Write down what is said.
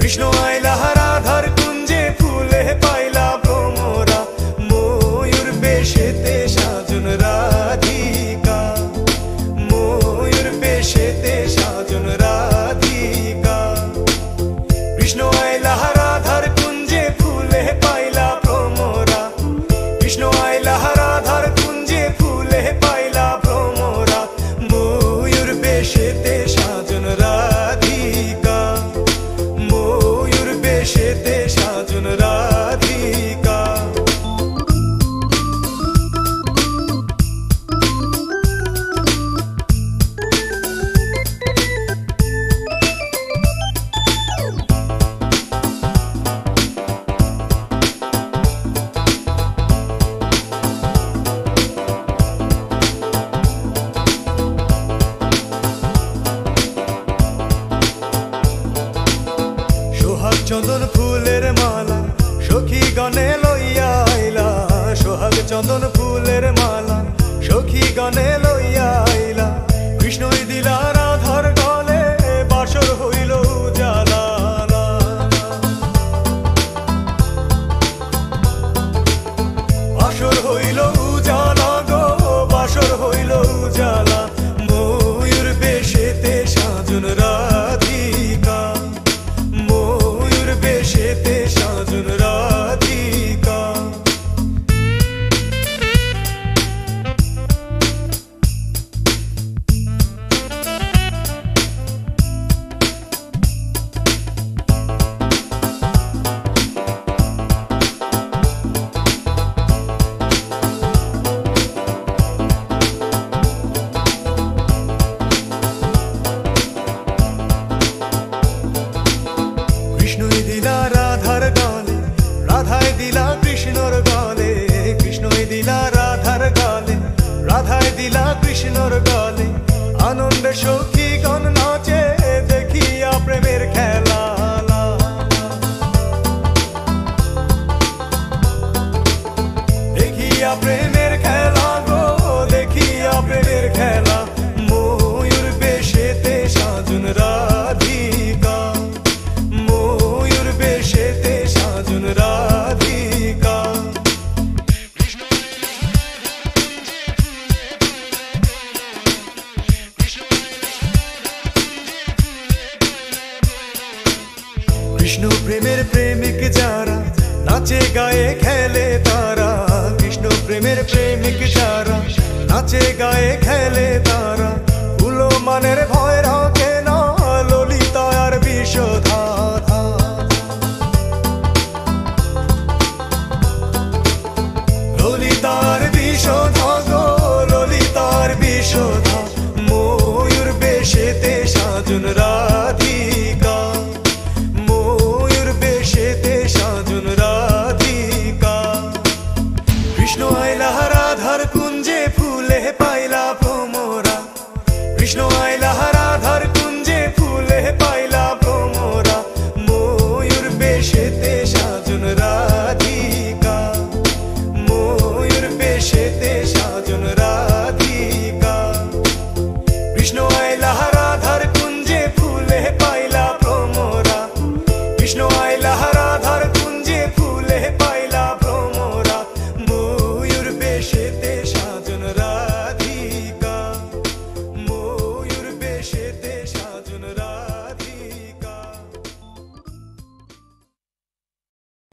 কৃষ্ণ আইলা রাধার কুঞ্জে ফুলে পাইলা ভ্রমরা। ময়ূর বেশেতে সাজন রাধিকা। ময়ূর বেশেতে সাজন রাধিকা। কৃষ্ণ আইলা রাধার কুঞ্জে ফুলে পাইলা ভ্রমরা। কৃষ্ণ আইলা রাধার কুঞ্জে ফুলে পাইলা ভ্রমরা। ময়ূর বেশেতে চন্দন ফুলের মালা, সখী গণে লইয়া আইলা। সোহাগ চন্দন ফুলের মালা, সখী গণে লইয়া আইলা। কৃষ্ণই দিলা রাধার গলে, বাসর হইল জালা বাসর হইল উজালা গো, বাসর হইল উজালা। কৃষ্ণর গালে আনন্দ সখী গায়ে খেলে তারা। উলো মানের ভয় রাখে না, ললিতা আর বিষধারা ললিতার বিষধা গো, ললিতার বিষধা। ময়ূর বেশেতে সাজুন রাধিকা। ময়ূর বেশেতে সাজুন রাধিকা। কৃষ্ণ আইলা রাধার কুঞ্জে no I love.